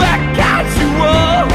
a casual